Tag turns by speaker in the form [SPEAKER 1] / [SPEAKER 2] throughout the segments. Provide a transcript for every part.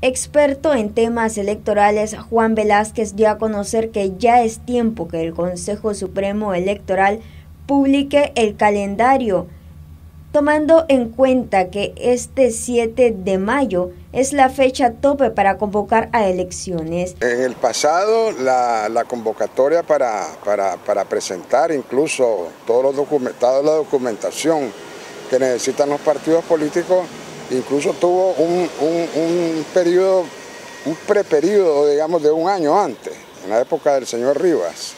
[SPEAKER 1] Experto en temas electorales, Juan Velázquez dio a conocer que ya es tiempo que el Consejo Supremo Electoral publique el calendario, tomando en cuenta que este 7 de mayo es la fecha tope para convocar a elecciones.
[SPEAKER 2] En el pasado la, convocatoria para, presentar incluso todos los documentados, la documentación que necesitan los partidos políticos incluso tuvo un, un, periodo, un preperiodo, digamos, de un año antes, en la época del señor Rivas.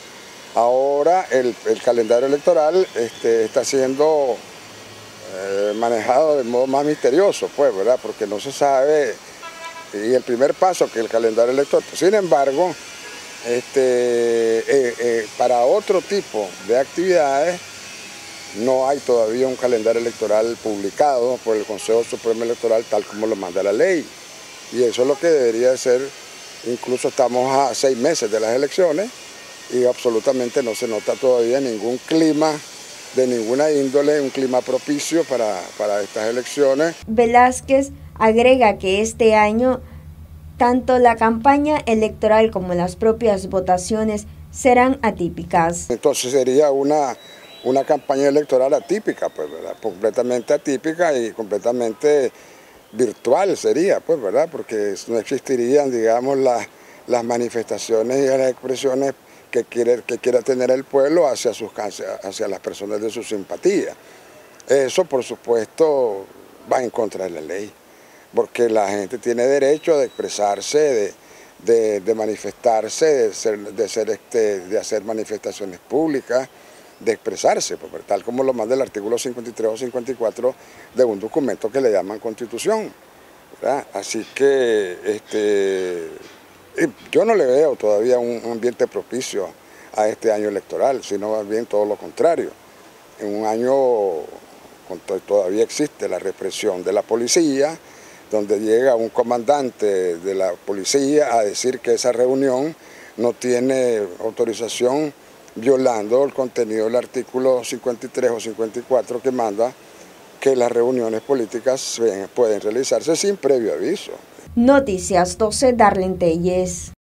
[SPEAKER 2] Ahora el, calendario electoral este, está siendo eh, manejado de modo más misterioso, pues, ¿verdad? Porque no se sabe, y el primer paso que el calendario electoral. Sin embargo, este, eh, eh, para otro tipo de actividades, no hay todavía un calendario electoral publicado por el Consejo Supremo Electoral tal como lo manda la ley. Y eso es lo que debería ser, incluso estamos a seis meses de las elecciones y absolutamente no se nota todavía ningún clima de ninguna índole, un clima propicio para, para estas elecciones.
[SPEAKER 1] Velázquez agrega que este año tanto la campaña electoral como las propias votaciones serán atípicas.
[SPEAKER 2] Entonces sería una una campaña electoral atípica, pues, ¿verdad? Completamente atípica y completamente virtual sería, pues, ¿verdad? Porque no existirían, digamos, las, las manifestaciones y las expresiones que quiere, que quiera tener el pueblo hacia, sus, hacia las personas de su simpatía. Eso, por supuesto, va en contra de la ley, porque la gente tiene derecho de expresarse, de, de, manifestarse, de, ser, de, este, de hacer manifestaciones públicas, de expresarse, pues, tal como lo manda el artículo 53 o 54 de un documento que le llaman constitución. Así que este, yo no le veo todavía un ambiente propicio a este año electoral, sino más bien todo lo contrario. En un año todavía existe la represión de la policía, donde llega un comandante de la policía a decir que esa reunión no tiene autorización violando el contenido del artículo 53 o 54 que manda que las reuniones políticas pueden realizarse sin previo aviso.
[SPEAKER 1] Noticias 12 Darlene Telles.